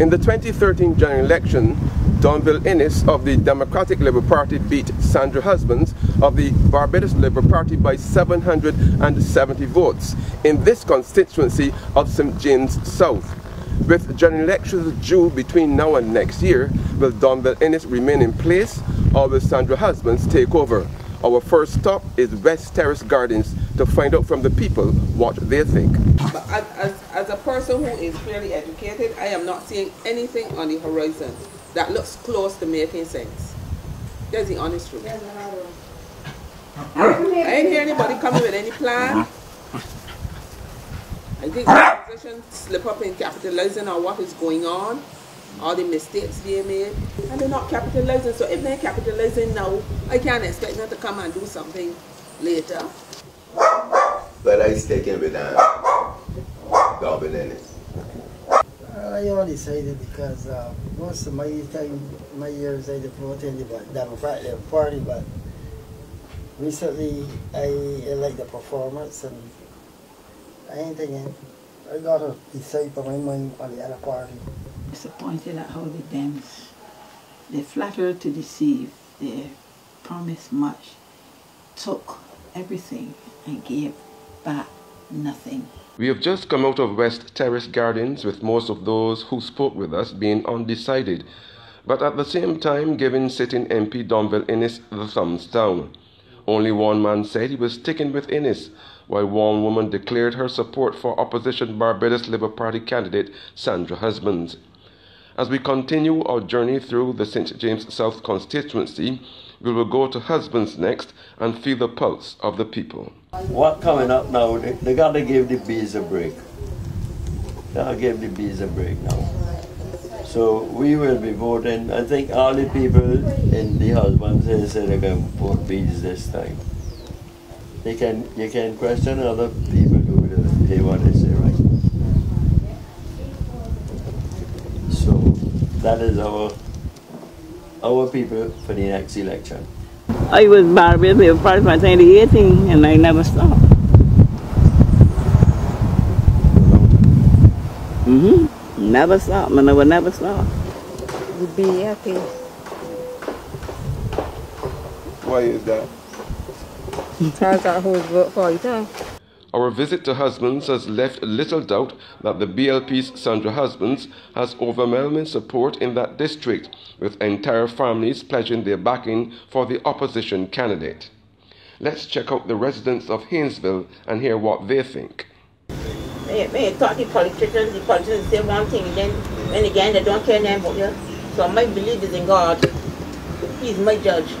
In the 2013 general election, Donville Inniss of the Democratic Labour Party beat Sandra Husbands of the Barbados Labour Party by 770 votes in this constituency of St James South. With general elections due between now and next year, will Donville Inniss remain in place or will Sandra Husbands take over? Our first stop is West Terrace Gardens to find out from the people what they think. But person who is fairly educated, I am not seeing anything on the horizon that looks close to making sense. That's the honest truth. I ain't hear anybody coming with any plan. I think the opposition slip up in capitalizing on what is going on all the mistakes they made, and they're not capitalizing. So if they're capitalizing now, I can't expect them to come and do something later. But I sticking with uh, Donville Inniss. I only say that because uh, most of my time, my years I voted in the Democratic Party, but recently I, I like the performance and I ain't thinking, I gotta decide for my money on the other party. Disappointed at how the Dems, they flattered to deceive, they promised much, took everything and gave back nothing. We have just come out of West Terrace Gardens with most of those who spoke with us being undecided, but at the same time giving sitting MP Donville Inniss the thumbs down. Only one man said he was sticking with Inniss, while one woman declared her support for opposition Barbados Labour Party candidate Sandra Husbands. As we continue our journey through the St. James South constituency, we will go to Husbands next and feel the pulse of the people. What coming up now, they, they got to give the bees a break. They got to give the bees a break now. So we will be voting. I think all the people in the husbands here said they're going to vote bees this time. You can, you can question other people who hear what they say, right? So that is our our people for the next election. I was Barbados Labour Party from 2018 and I never stopped. Mm-hmm. Never stop, and I will never stop. Be happy. Why is that? Because I always vote for you. Our visit to Husbands has left little doubt that the BLP's Sandra Husbands has overwhelming support in that district, with entire families pledging their backing for the opposition candidate. Let's check out the residents of Haynesville and hear what they think. May, may talk to politicians, the politicians say one thing, and then and again they don't care about you. So my belief is in God. He's my judge.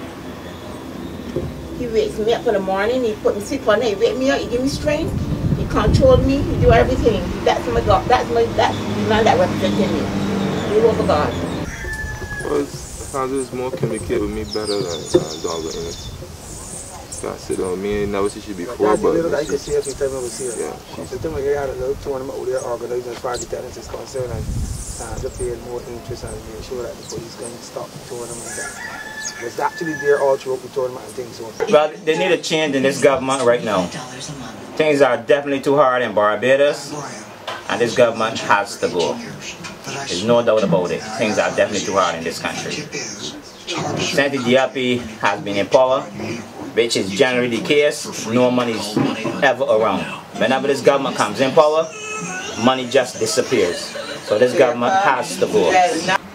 He wakes me up in the morning, he put me sleep on night, he wake me up, he give me strength, he control me, he do everything. That's my God, that's my, that's the man that represents me. He over God. Well, Sandra more communicate with me better than uh, Dogger in it. I sit on me, never see she before, but... I can see her every time I see her. Yeah. She's the time I had a little tournament over there organized as far as the tennis is concerned, and Sandra paid more interest and sure that the police can stop the tournament was actually there all throughout the tournament and things. Well, they need a change in this government right now. Things are definitely too hard in Barbados, and this government has to go. There's no doubt about it. Things are definitely too hard in this country. Since DLP has been in power, which is generally the case, no money is ever around. Whenever this government comes in power, money just disappears. So this government has to go.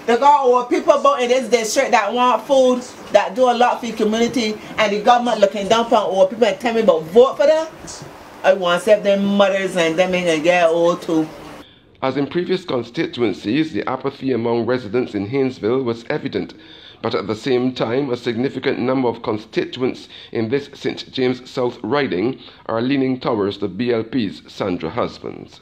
They got our people about in this district that want food, that do a lot for the community, and the government looking down on our people and tell me about vote for them. I want to save their mothers and them in get old too. As in previous constituencies, the apathy among residents in Haynesville was evident, but at the same time, a significant number of constituents in this St. James South riding are leaning towards the BLP's Sandra Husbands.